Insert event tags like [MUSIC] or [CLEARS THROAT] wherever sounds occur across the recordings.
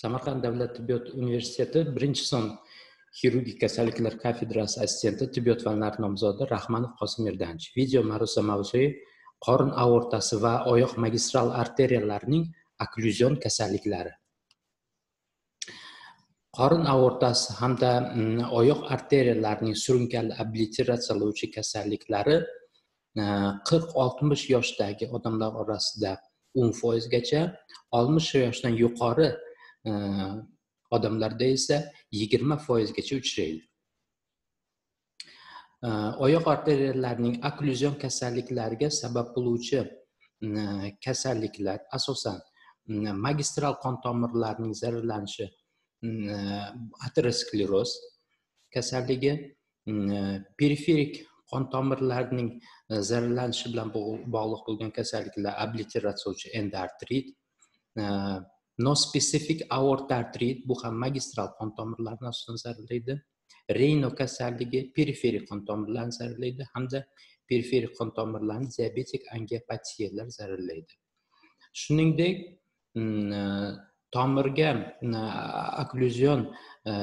samarqand davlat tibbiyot universiteti birinchi son xirurgik kasalliklar kafedrasi assistenti tibbiyot fanlari nomzodi rahmanov qosim erdanch. Video ma'ruza mavzui qorin aortasi va oyoq magistral arteriyalarining okklyuzion kasalliklari. Qorin aortasi hamda mm, oyoq arteriyalarining surunkali obliteratsiyalovchi kasalliklari e, qirq oltmish yoshdagi odamlar orasida o'n foizgacha oltmish yoshdan yuqori Э, odamlarda esa yigirma foizgacha uchraydi. Э, oyoq arteriyalarining okklyuzion kasalliklariga sabab bo'luvchi kasalliklar asosan magistral qon tomirlarining zararlanishi ateroskleroz kasalligi periferik qon tomirlarining zararlanishi bilan bog'liq bo'lgan kasalliklar obliteratsiyovchi endartrit nospesifik aorta artrit bu ham magistral qon tomirlarini asosan zararlaydi. Reyno kasalligi periferik qon tomirlarni zararlaydi. Hamda periferik qon tomirlarni diabetik angiopatiyalar zararlaydi. Shuningdek mm, e, tomirga mm, e, okklyuzion e,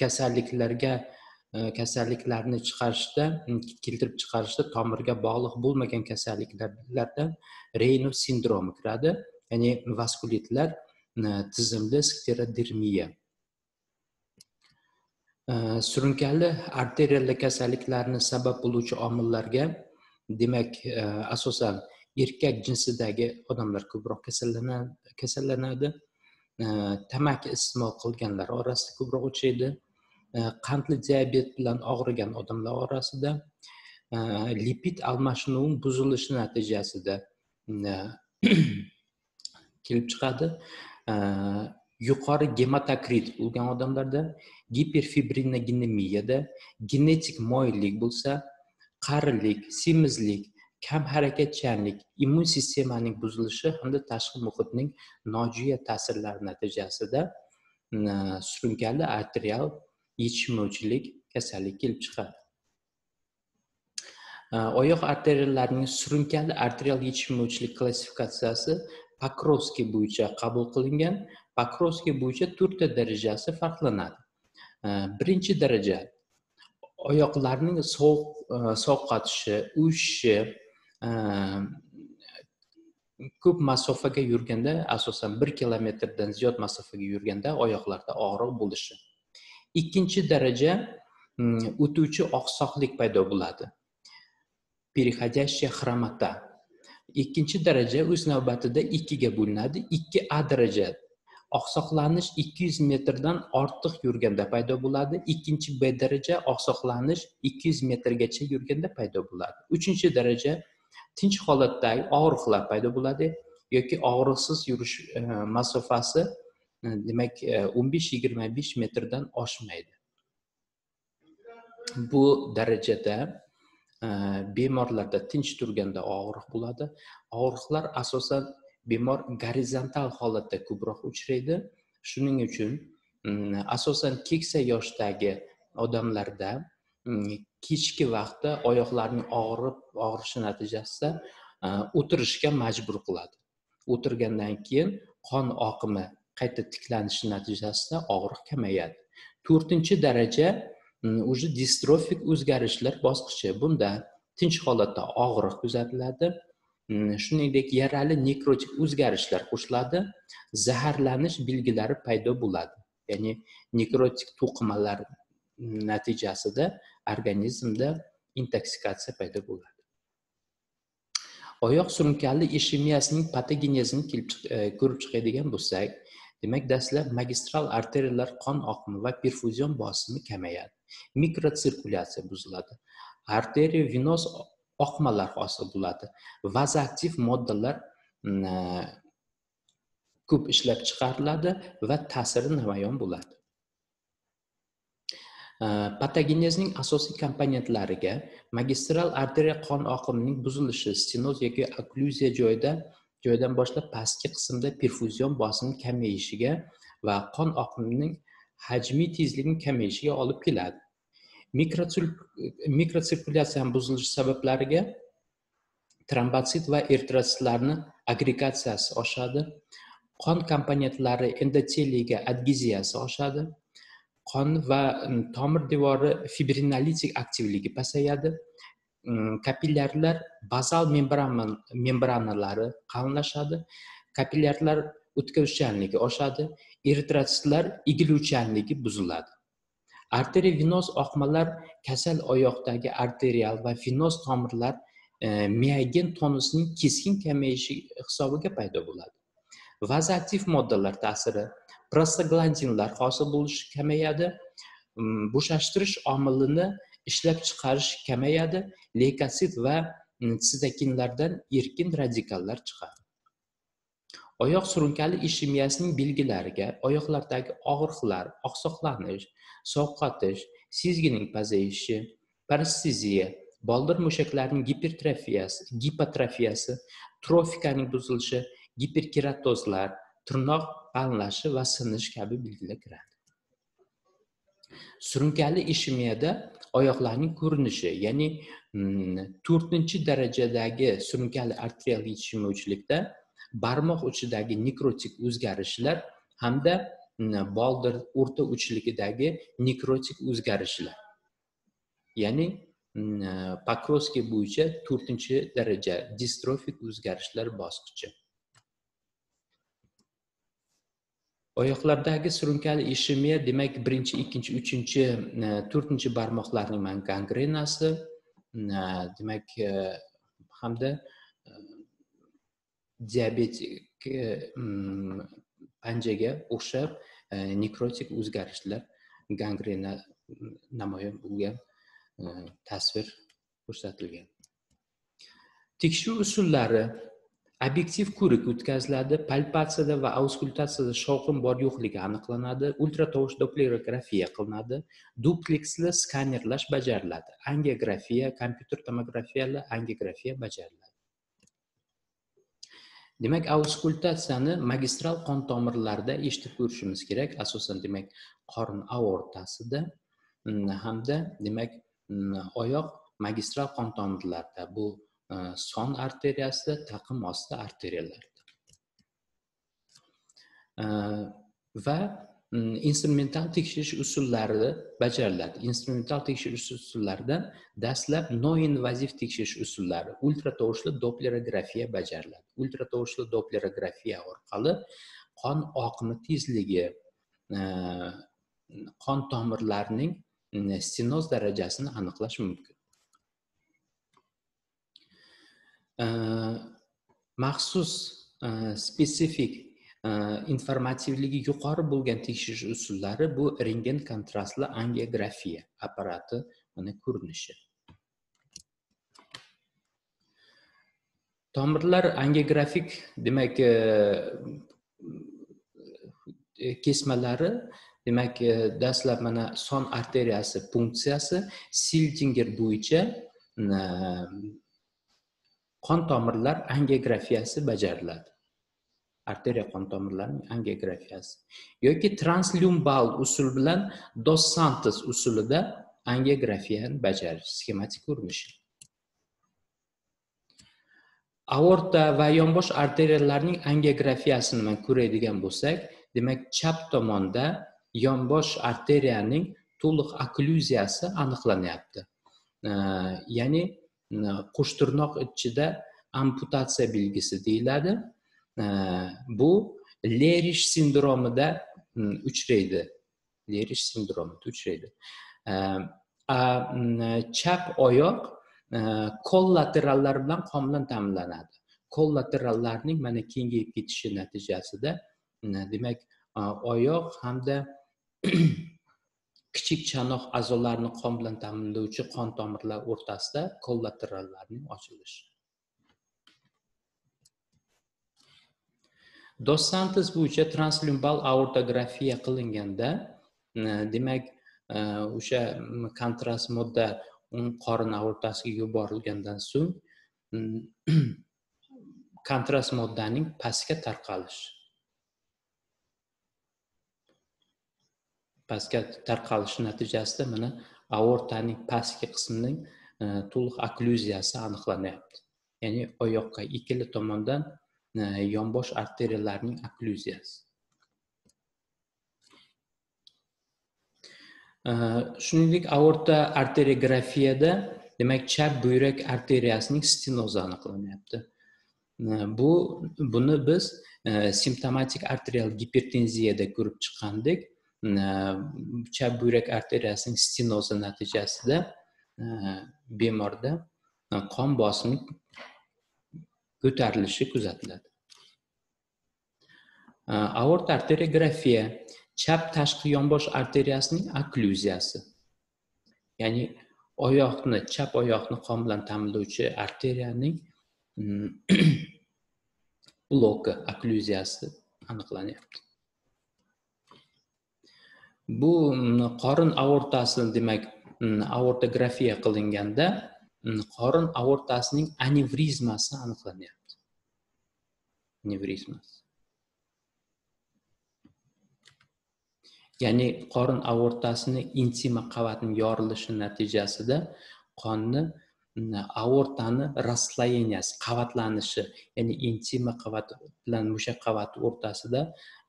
kasalliklarga kasalliklarni chiqarishda mm, keltirib chiqarishda tomirga bog'liq bo'lmagan kasalliklardan reyno sindromi kiradi. Ya'ni vaskulitlar e, tizimli sklerodermiya. E, surunkali arterial kasalliklarni sabab bo'luvchi omillarga demak e, asosan erkak jinsidagi odamlar ko'proq kasallanadi tamaki iste'mol qilganlar orasida ko'proq uchraydi qandli diabet bilan og'rigan odamlar orasida lipid almashinuvi buzilishi natijasida [CLEARS THROAT] kelib chiqadi. Yuqori gematokrit bo'lgan odamlarda giperfibrinogenemiyada genetik moyillik bo'lsa qarilik semizlik kam harakatchanlik immun sistemaning buzilishi hamda tashqi muhitning nojo'ya ta'sirlari natijasida surunkali arterial yetishmovchilik kasallik kelib chiqadi. Oyoq arteriyalarining surunkali arterial yetishmovchilik klassifikatsiyasi pokrovskiy bo'yicha qabul qilingan pokrovskiy bo'yicha to'rtta darajasi farqlanadi birinchi daraja oyoqlarning sovuq sovqatishi uvishishi ko'p masofaga yurganda asosan bir kilometrdan ziyod masofaga yurganda oyoqlarda og'riq bo'lishi ikkinchi daraja o'tuvchi oqsoqlik paydo bo'ladi переходящая хромота. Ikkinchi daraja o'z navbatida ikkiga bo'linadi. Ikki a daraja. Oqsoqlanish ikki yuz metrdan ortiq yurganda paydo bo'ladi. Ikkinchi b daraja oqsoqlanish ikki yuz metrgacha yurganda paydo bo'ladi. Uchinchi daraja tinch holatdagi og'riqlar paydo bo'ladi yoki og'riqsiz yurish e, masofasi e, demak e, o'n besh yigirma besh metrdan oshmaydi. Bu darajada bemorlarda tinch turganda og'riq bo'ladi og'riqlar asosan bemor gorizontal holatda ko'proq uchraydi shuning uchun asosan keksa yoshdagi odamlarda kechki vaqtda oyoqlarning og'rib og'rishi natijasida o'tirishga majbur qiladi o'tirgandan keyin qon oqimi qayta tiklanishi natijasida og'riq kamayadi to'rtinchi daraja уже distrofik o'zgarishlar bosqichi. Bunda tinch holatda og'riq kuzatiladi. Shuningdek yarali nekrotik o'zgarishlar qo'shiladi. Zaharlanish belgilari paydo bo'ladi. Ya'ni nekrotik to'qimalar natijasida organizmda intoksikatsiya paydo bo'ladi. Oyoq surunkali ishemiyasining patogenezini kelib e, ko'rib chiqadigan bo'lsak demak dastlab magistral arteriyalar qon oqimi va perfuzion bosimi kamayadi. Mikrotsirkulyatsiya buziladi. Arteriya venoz oqmalar hosil bo'ladi vazaktiv moddalar mm, e, ko'p ishlab chiqariladi va ta'siri namoyon bo'ladi. E, patogenezning asosiy komponentlariga magistral arteriya qon oqimining buzilishi stenoz yoki okklyuziya joyida joydan boshlab pastki qismda perfuzion bosimni kamayishiga va qon oqimining hajmiy tezligini kamayishiga olib keladi. Mikrotsirkulyatsiyani buzilishi sabablariga trombotsit va eritrotsitlarni agregatsiyasi oshadi. Qon komponentlari endoteliyaga adgeziyasi oshadi. Qon va tomir devori fibrinolitik aktivligi pasayadi. Kapillyarlar bazal membranalari qalinlashadi kapillyarlar o'tkazuvchanligi oshadi eritrotsitlar egiluvchanligi buziladi. Arteriya venoz oqmalar kasal oyoqdagi arterial va venoz tomirlar e, miagen tonusning keskin kamayishi hisobiga paydo bo'ladi. Vazoaktiv moddalar ta'siri prostaglandinlar hosil bo'lishi kamayadi bo'shashtirish omilini ishlab chiqarish kamayadi leykosit va sitokinlardan erkin radikallar chiqadi. Oyoq surunkali ishemiyasining belgilariga oyoqlardagi og'riqlar oqsoqlanish sovqotish sezgining pasayishi paresteziya boldir mushaklarining gipertrofiyasi gipotrofiyasi trofikaning buzilishi giperkeratozlar tirnoq qalinlashi va sinish kabi belgilar kiradi. Surunkali ishemiyada oyoqlarning ko'rinishi ya'ni mm, to'rtinchi darajadagi surunkali arterial yetishmovchilikda barmoq uchidagi nekrotik o'zgarishlar hamda mm, boldir o'rta uchligidagi nekrotik o'zgarishlar. Ya'ni mm, pokrovskiy bo'yicha to'rtinchi daraja distrofik o'zgarishlar bosqichi. Oyoqlardagi surunkali ishemiya demak birinchi ikkinchi uchinchi mm, to'rtinchi barmoqlarning gangrenasi demak e, hamda e, diabetik mm, panjaga o'xshab e, nekrotik o'zgarishlar gangrena mm, namoyon bo'lgan e, tasvir ko'rsatilgan. Tekshiruv usullari obyektiv ko'rik o'tkaziladi palpatsiyada va auskultatsiyada shovqin bor yo'qligi aniqlanadi ultratovush doplerografiya qilinadi dupleksli skanerlash bajariladi angiografiya kompyuter tomografiyali angiografiya bajariladi. Demak auskultatsiyani magistral qon tomirlarida eshitib ko'rishimiz kerak. Asosan demak qorin aortasida mm, hamda demak mm, oyoq magistral qon tomirlarida bu e, son arteriyasida taqim osti arteriyalarida e, va instrumental tekshirish usullari bajariladi instrumental tekshirish usullaridan dastlab noinvaziv tekshirish usullari ultratovushli doplerografiya bajariladi ultratovushli doplerografiya orqali qon oqimi tezligi qon tomirlarining stenoz darajasini aniqlash mumkin maxsus spesifik informativligi yuqori bo'lgan tekshirish usullari bu rengen kontrastli angiografiya apparati mana ko'rinishi tomirlar angiografik demak kesmalari demak dastlab mana son arteriyasi punksiyasi siltinger bo'yicha qon tomirlar angiografiyasi bajariladi arteriya qon tomirlarining angiografiyasi. Yoki translyumbal usul bilan dos santos usulida angiografiyani bajarish sxematik ko'rinishi. Aorta va yonbosh arteriyalarning angiografiyasini man ko'radigan bo'lsak demak chap tomonda yonbosh arteriyaning to'liq okklyuziyasi aniqlanyapti. Ya'ni qo'shtirnoq ichida amputatsiya belgisi deyiladi. Bu lerish sindromida hmm, uchraydi. Lerish sindromida uchraydi. Mm, chap oyoq e, kollaterallar bilan qon bilan ta'minlanadi. Kollaterallarning mana kengayib ketishi natijasida mm, demak oyoq hamda [CLEARS THROAT] kichik chanoq a'zolarini qon bilan ta'minlovchi qon tomirlar o'rtasida kollaterallarning ochilishi. Dos santos bo'yicha translumbal aortografiya qilinganda demak e, o'sha kontrast modda qorin aortasiga yuborilgandan so'ng [CLEARS THROAT] kontrast moddaning pastga tarqalishi pastga tarqalishi natijasida mana aortaning pastki qismining e, to'liq okklyuziyasi aniqlanyapti. Ya'ni oyoqqa ikkala tomondan Э, yonbosh arteriyalarning okklyuziyasi. Э, shuningdek aorta arteriografiyada demak chap buyrak arteriyasining stenozi aniqlanyapti. Э, bu buni biz simptomatik arterial gipertenziyada ko'rib chiqqandik. Chap buyrak arteriyasining stenozi natijasida bemorda e, qon bosimi ko'tarilishi kuzatiladi. Aort arteriografiya chap tashqi yonbosh arteriyasining okklyuziyasi. Ya'ni oyoqni chap oyoqni qon bilan ta'minlovchi arteriyaning mm, [CLEARS THROAT] bloki okklyuziyasi aniqlanyapti. Bu mm, qorin aortasi demak mm, aortografiya qilinganda qorin aortasining anevrizmasi aniqlanyapti. Anevrizmasi ya'ni qorin aortasini intima qavatining yorilishi natijasida qonni hm, aortani расслоенияsi qavatlanishi ya'ni intima qavat bilan musha qavati o'rtasida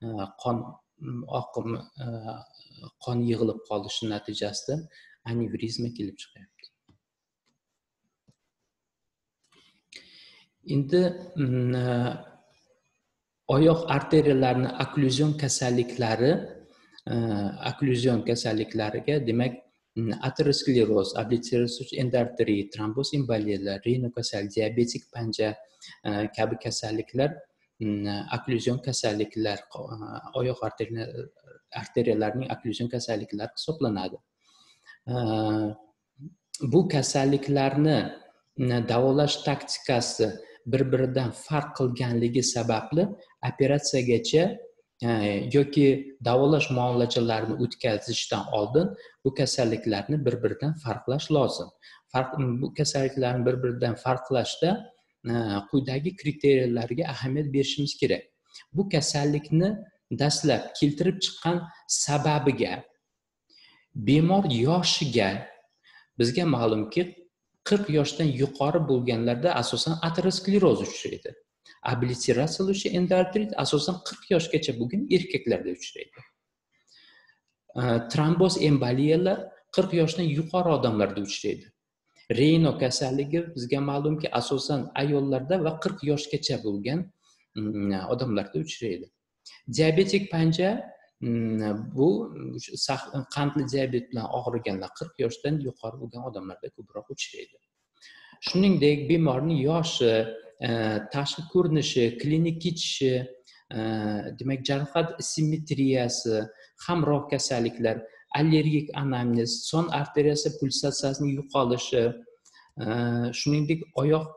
hm, qon hm, oqimi qon yig'ilib qolishi natijasida anevrizma kelib chiqyapti. Endi mm, e, oyoq arteriyalarini okklyuzion kasalliklari e, okklyuzion kasalliklariga demak mm, ateroskleroz obliteroz endartrit tromboz emboliyalar renokasal diabetik panja e, kabi kasalliklar mm, okklyuzion kasalliklar oyoq arteriyalarining okklyuzion kasalliklari hisoblanadi. Bu kasalliklarni davolash taktikasi bir biridan farq qilganligi sababli operatsiyagacha e, yoki davolash muolajalarini o'tkazishdan oldin bu kasalliklarni bir biridan farqlash lozim. Farq bu kasalliklarni bir biridan farqlashda e, quyidagi kriteriyalarga ahamiyat berishimiz kerak. Bu kasallikni dastlab keltirib chiqqan sababiga bemor yoshiga bizga ma'lumki qirq yoshdan yuqori bo'lganlarda asosan ateroskleroz uchraydi. Obliteratsiyalovchi endartrit asosan qirq yoshgacha bo'lgan erkaklarda uchraydi. Tromboz emboliyalar qirq yoshdan yuqori odamlarda uchraydi. Reyno kasalligi bizga ma'lumki asosan ayollarda va qirq yoshgacha bo'lgan mm, odamlarda uchraydi. Diabetik panja bu qandli diabet bilan og'riganlar qirq yoshdan yuqori bo'lgan odamlarda ko'proq uchraydi shuningdek bemorning yoshi tashqi ko'rinishi klinik kechishi demak jarohat simmetriyasi hamroh kasalliklar allergik anamnez son arteriyasi pulsatsiyasining yo'qolishi shuningdek oyoq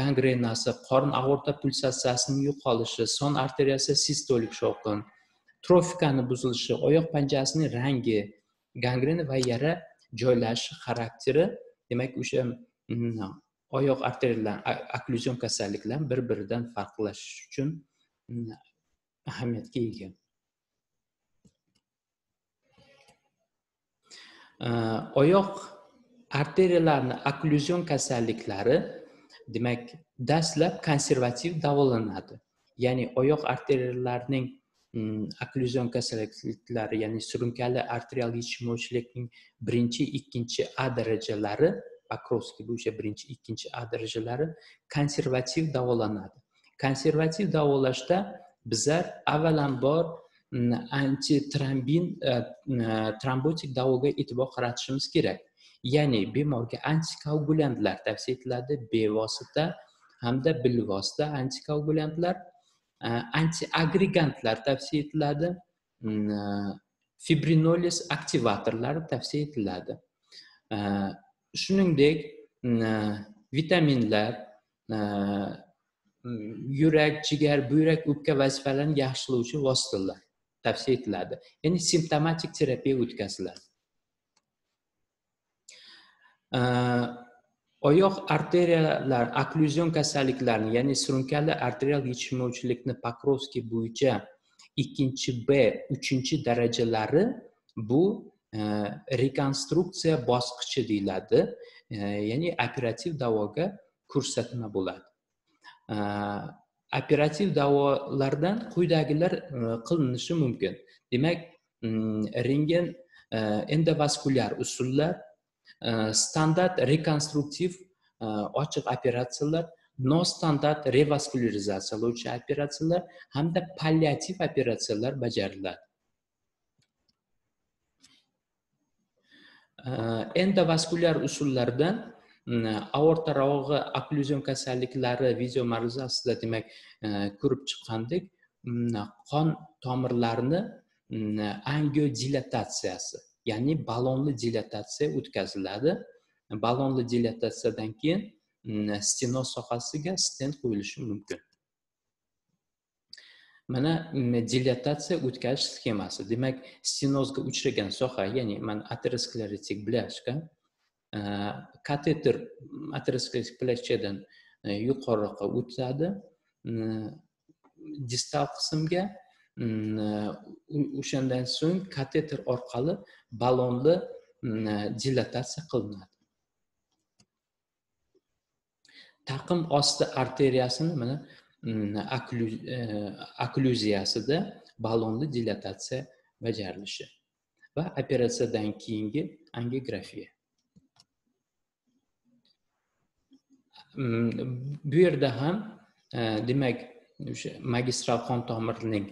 gangrenasi qorin aorta pulsatsiyasining yo'qolishi son arteriyasi sistolik shovqin trofikani buzilishi oyoq panjasining rangi gangrena va yara joylashishi xarakteri demak o'sha mm, oyoq arteriyalar okklyuzion kasalliklar bir biridan farqlashish uchun mm, ahamiyatga ega. Э, oyoq arteriyalarni okklyuzion kasalliklari demak dastlab konservativ davolanadi. Ya'ni oyoq arteriyalarining okklyuzion kasalliklari ya'ni surunkali arterial yetishmovchilikning birinchi ikkinchi a darajalari покровский bo'yicha birinchi ikkinchi a darajalari konservativ davolanadi. Konservativ davolashda bizlar avvalambor antitrombin e, e, trombotik davoga e'tibor qaratishimiz kerak. Ya'ni bemorga antikoagulyantlar tavsiya etiladi. Bevosita hamda bilvosita antikoagulyantlar Э, antiagregantlar tavsiya etiladi. Fibrinolis aktivatorlari э, tavsiya etiladi. Э, Shuningdek vitaminlar yurak jigar buyrak o'pka vazifalarini yaxshilovchi vositalar tavsiya etiladi. Ya'ni simptomatik terapiya o'tkaziladi. Oyoq arteriyalar okklyuzion kasalliklarini ya'ni surunkali arterial yetishmovchilikni pokrovskiy bo'yicha ikkinchi b uchinchi darajalari bu e, rekonstruksiya bosqichi deyiladi. E, ya'ni operativ davoga ko'rsatma bo'ladi. E, operativ davolardan quyidagilar qilinishi mumkin. Demak rengen endovaskulyar usullar standart rekonstruktiv ochiq operatsiyalar nostandart revaskularizatsiyalovchi operatsiyalar hamda palliativ operatsiyalar bajariladi endovaskulyar usullardan aorta rog'i okklyuzion kasalliklari video ma'ruzasida demak ko'rib chiqqandek qon tomirlarini angiodilatatsiyasi ya'ni ballonli dilatatsiya o'tkaziladi. Ballonli dilatatsiyadan keyin mm, stenoz sohasiga stent qo'yilishi mumkin. Mana mm, dilatatsiya o'tkazish sxemasi. Demak stenozga uchragan soha ya'ni mana aterosklerotik blyashka e, kateter aterosklerotik blyashkadan e, yuqoriroqqa o'tadi. Mm, distal qismga o'shandan so'ng kateter orqali ballonni dilatatsiya qilinadi taqim osti arteriyasini mana okklyuziyasida ballonni dilatatsiya bajarilishi va operatsiyadan keyingi angiografiya bu yerda ham demak o'sha magistral qon tomirining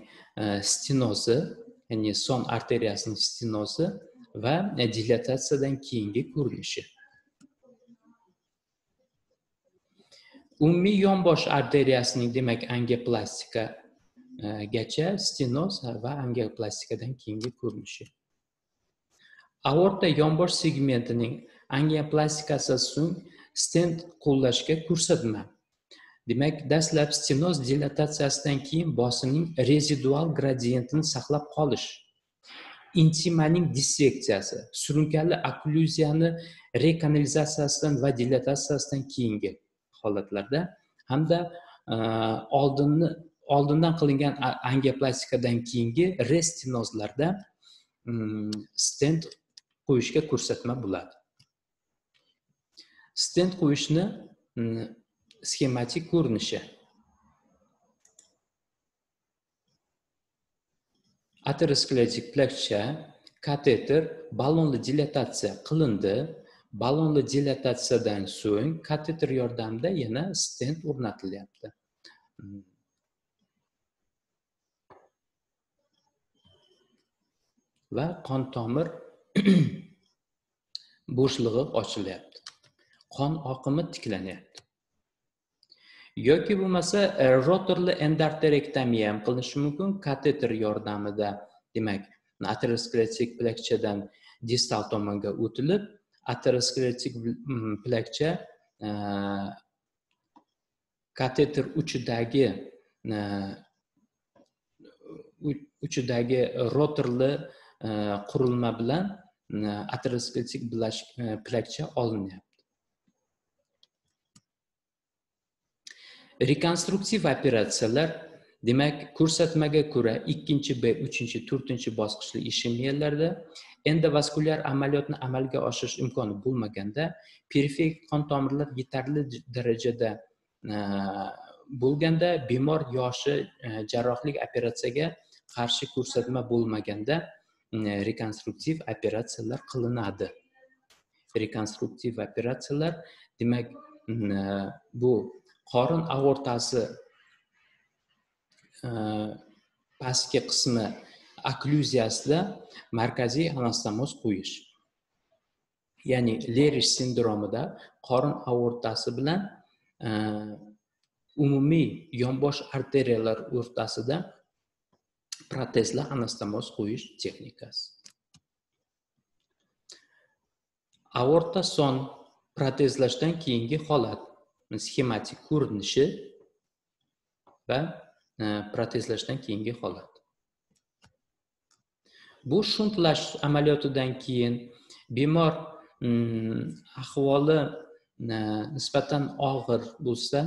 stenozi ya'ni son arteriyasining stenozi va dilatatsiyadan keyingi ko'rinishi umumiy yonbosh arteriyasining demak angioplastikagacha stenoz va angioplastikadan keyingi ko'rinishi aorta yonbosh segmentining angioplastikasi so'ng stent qo'llashga ko'rsatma demak dastlab stenoz dilatatsiyasidan keyin bosimning rezidual gradientini saqlab qolish. Intimaning disseksiyasi surunkali okklyuziyani rekanalizatsiyasidan va dilatatsiyasidan keyingi holatlarda hamda e, oldinni oldindan qilingan angioplastikadan keyingi restinozlarda mm, stent qo'yishga ko'rsatma bo'ladi. Stent qo'yishni mm, sxematik ko'rinishi. Aterosklerotik plakcha kateter ballonli dilatatsiya qilindi. Ballonli dilatatsiyadan so'ng kateter yordamida yana stent o'rnatilyapti. Va qon tomir [CLEARS THROAT] bo'shlig'i ochilyapti. Qon oqimi tiklanyapti. Yoki bo'lmasa e, rotorli endarterektomiya ham qilinishi mumkin kateter yordamida. Demak aterosklerotik plakchadan distal tomonga o'tilib aterosklerotik plakcha e, kateter uchidagi e, uchidagi rotorli qurilma bilan aterosklerotik plakcha olinyapti. Rekonstruktiv operatsiyalar demak ko'rsatmaga ko'ra ikkinchi b uchinchi to'rtinchi bosqichli ishemiyalarda endovaskulyar amaliyotni amalga oshirish imkoni bo'lmaganda periferik qon tomirlar yetarli darajada e, bo'lganda bemor yoshi e, jarrohlik operatsiyaga qarshi ko'rsatma bo'lmaganda e, rekonstruktiv operatsiyalar qilinadi. Rekonstruktiv operatsiyalar demak bu qorin aortasi e, pastki qismi okklyuziyasida markaziy anastomoz qo'yish ya'ni lerish sindromida qorin aortasi bilan e, umumiy yonbosh arteriyalar o'rtasida protezli anastomoz qo'yish texnikasi. Aorta son protezlashdan keyingi holat. Sxematik ko'rinishi va e, protezlashdan keyingi holat. Bu shuntlash amaliyotidan keyin bemor mm, ahvoli e, nisbatan og'ir bo'lsa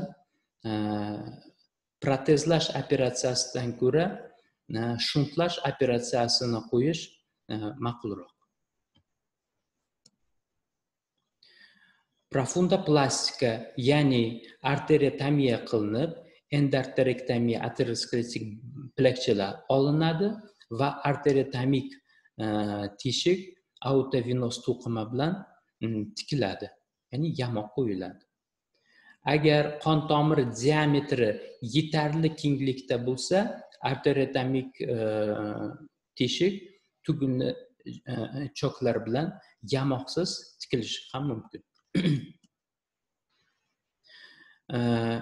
e, protezlash operatsiyasidan ko'ra shuntlash operatsiyasini qo'yish ma'qulroq. Profunda plastika ya'ni arteriotomiya qilinib endarterektomiya aterosklerotik plakchalar olinadi va arteriotomik e, teshik autovenos to'qima bilan tikiladi ya'ni yamoq qo'yiladi. Agar qon tomiri diametri yetarli kenglikda bo'lsa arteriotomik e, teshik tugunni e, choklar bilan yamoqsiz tikilishi ham mumkin. Э,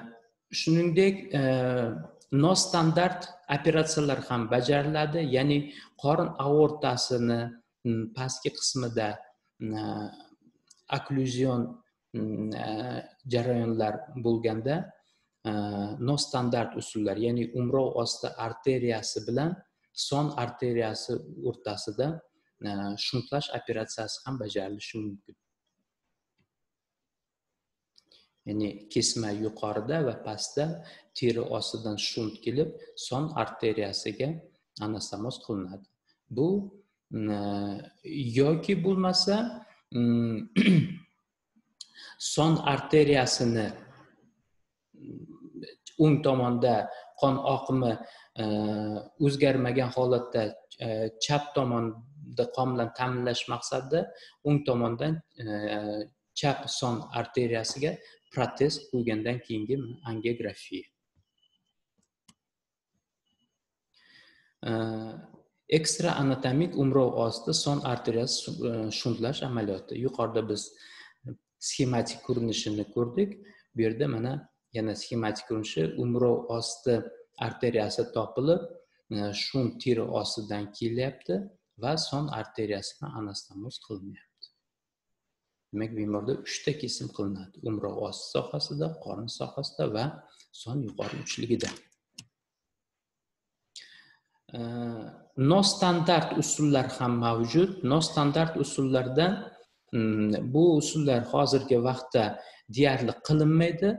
shuningdek э, nostandart operatsiyalar ham bajariladi. Ya'ni qorin aortasini pastki qismida e, okklyuzion e, jarayonlar bo'lganda e, nostandart usullar ya'ni umrov osti arteriyasi bilan son arteriyasi o'rtasida shuntlash operatsiyasi ham bajarilishi mumkin. Ya'ni kesma yuqorida va pastda teri ostidan shunt kelib son arteriyasiga anastomoz qilinadi. Bu yoki bo'lmasa [CLEARS THROAT] son arteriyasini o'ng tomonda qon oqimi e, o'zgarmagan holatda e, chap tomonda qon bilan ta'minlash maqsadida o'ng tomondan e, chap son arteriyasiga protez qo'ygandan keyingi angiografiya ekstra anatomik umrov osti son arteriyasi e, shuntlash amaliyoti. Yuqorida biz sxematik ko'rinishini ko'rdik. Bu yerda mana yana sxematik ko'rinishi umrov osti arteriyasi topilib e, shunt teri ostidan kelyapti va son arteriyasiga anastomoz qilinyapti demak bemorda uchta kesim qilinadi. Umrov osti sohasida qorin sohasida va son yuqori uchligida. Nostandart usullar ham mavjud. Nostandart usullardan mm, bu usullar hozirgi vaqtda deyarli qilinmaydi.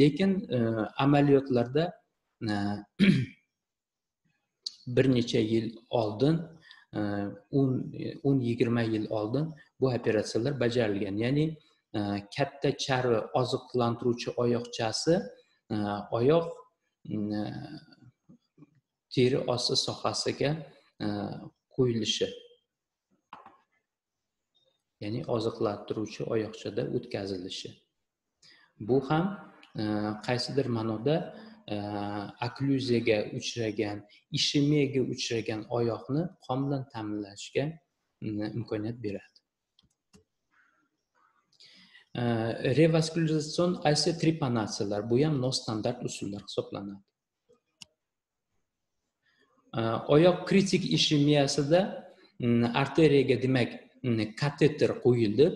Lekin e, amaliyotlarda e, [CLEARS THROAT] bir necha yil oldin Э, o'n э, yigirma yil oldin bu operatsiyalar bajarilgan. Ya'ni э, katta charvi oziqlantiruvchi oyoqchasi oyoq mm, teri osti sohasiga qo'yilishi. Ya'ni oziqlantiruvchi oyoqchada o'tkazilishi. Bu ham e, qaysidir ma'noda Э, okklyuziyaga uchragan ishemiyaga uchragan oyoqni qon bilan ta'minlashga mm, imkoniyat beradi. Э, Revaskulizatsion tripanatsiyalar bu ham nostandart usullar hisoblanadi. Э, oyoq kritik ishemiyasida mm, arteriyaga demak mm, kateter qo'yilib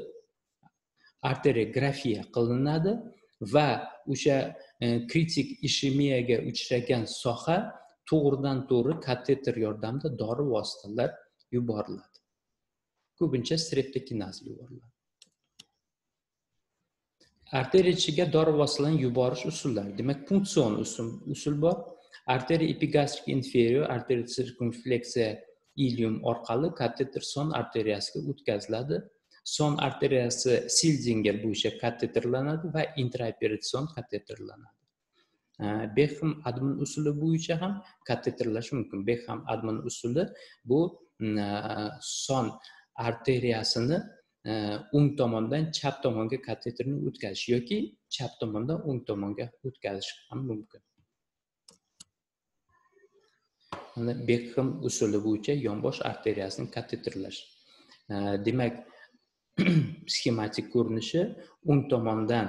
arteriya grafiya qilinadi va o'sha E, kritik ishemiyaga uchragan soha to'g'ridan to'g'ri kateter yordamida dori vositalar yuboriladi. Ko'pincha streptokinaz yuboriladi. Arteriya ichiga dori vositalarini yuborish usullari. Demak punksion usul bor. Arteriya epigastrik inferior arteriya sirkumfleksiya ilium orqali kateter son arteriyasiga o'tkaziladi. Son arteriyasi sildinger bo'yicha kateterlanadi va intraoperatsion kateterlanadi. Beham admin usuli bo'yicha ham kateterlash mumkin. Beham admin usuli bu mm, e, son arteriyasini e, o'ng tomondan chap tomonga kateterni o'tkazish yoki chap tomondan o'ng tomonga o'tkazish ham mumkin. Mana usuli bo'yicha yonbosh arteriyasini kateterlash. Demak [CLEARS THROAT] sxematik ko'rinishi o'ng tomondan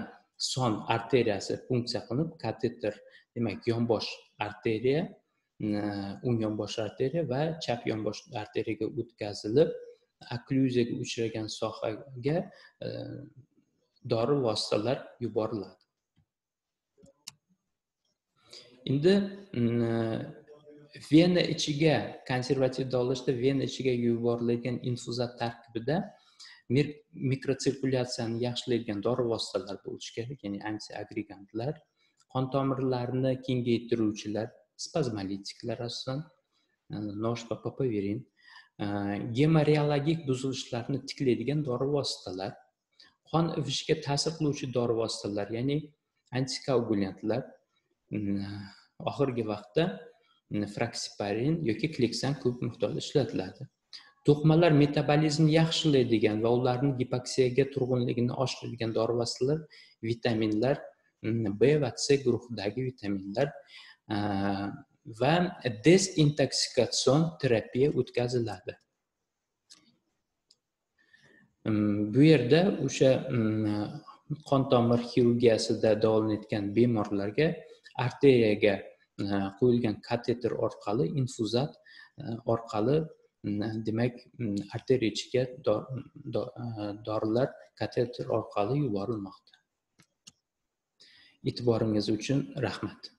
son arteriyasi funksiya qilib kateter demak yonbosh arteriya mm, o'ng yonbosh arteriya va chap yonbosh arteriyaga o'tkazilib okklyuziyaga uchragan sohaga e, dori vositalar yuboriladi. Endi mm, vena ichiga konservativ davolashda vena ichiga yuboriladigan infuzat tarkibida mikrotsirkulyatsiyani yaxshilaydigan dori vositalar bo'lishi kerak ya'ni antiagregantlar qon tomirlarini kengaytiruvchilar spazmolitiklar asosan. Noshpa papaverin gemoreologik buzilishlarni tiklaydigan dori vositalar qon ivishiga ta'sir qiluvchi dori vositalar ya'ni antikoagulyantlar oxirgi vaqtda fraksiparin yoki kleksan ko'p miqdorda ishlatiladi. To'qmalar metabolizmni yaxshilaydigan va ularni gipoksiyaga turg'unligini oshiradigan dori vositalar vitaminlar mm, b va c guruhidagi vitaminlar va dezintoxikatsion terapiya o'tkaziladi. Mm, bu yerda o'sha mm, qon tomir xirurgiyasida davolanayotgan bemorlarga arteriyaga qo'yilgan kateter orqali infuzat orqali demak mm, arteriya ichiga dorilar e, kateter orqali yuborilmoqda. E'tiboringiz uchun rahmat.